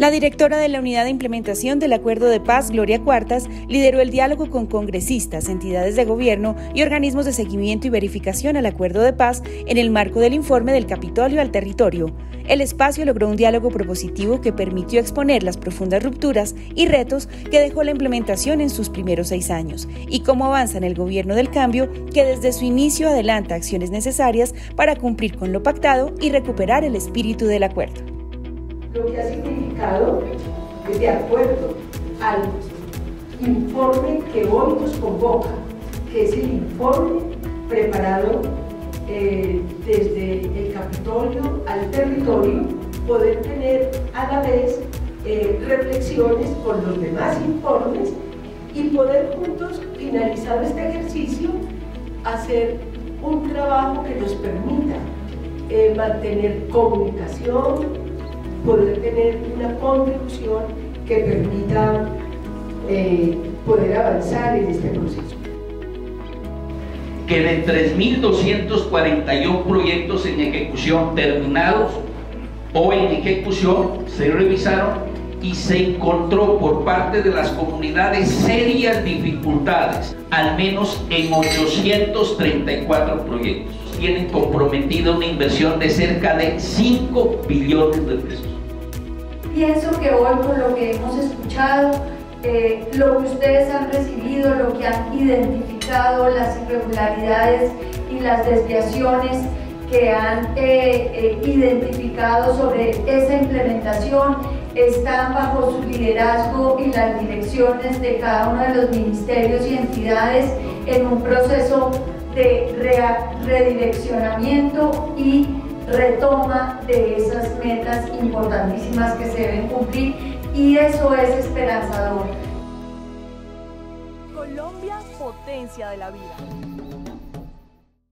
La directora de la Unidad de Implementación del Acuerdo de Paz, Gloria Cuartas, lideró el diálogo con congresistas, entidades de gobierno y organismos de seguimiento y verificación al Acuerdo de Paz en el marco del informe del Capitolio al territorio. El espacio logró un diálogo propositivo que permitió exponer las profundas rupturas y retos que dejó la implementación en sus primeros seis años y cómo avanza en el gobierno del cambio que desde su inicio adelanta acciones necesarias para cumplir con lo pactado y recuperar el espíritu del acuerdo lo que ha significado, de acuerdo al informe que hoy nos convoca, que es el informe preparado eh, desde el Capitolio al territorio, poder tener a la vez eh, reflexiones con los demás informes y poder juntos, finalizar este ejercicio, hacer un trabajo que nos permita eh, mantener comunicación, poder tener una contribución que permita eh, poder avanzar en este proceso. Que de 3.241 proyectos en ejecución terminados o en ejecución se revisaron y se encontró por parte de las comunidades serias dificultades, al menos en 834 proyectos. Tienen comprometida una inversión de cerca de 5 billones de pesos. Pienso que hoy por lo que hemos escuchado, eh, lo que ustedes han recibido, lo que han identificado, las irregularidades y las desviaciones que han eh, eh, identificado sobre esa implementación están bajo su liderazgo y las direcciones de cada uno de los ministerios y entidades en un proceso de redireccionamiento y retoma de esas metas importantísimas que se deben cumplir y eso es esperanzador. Colombia, potencia de la vida.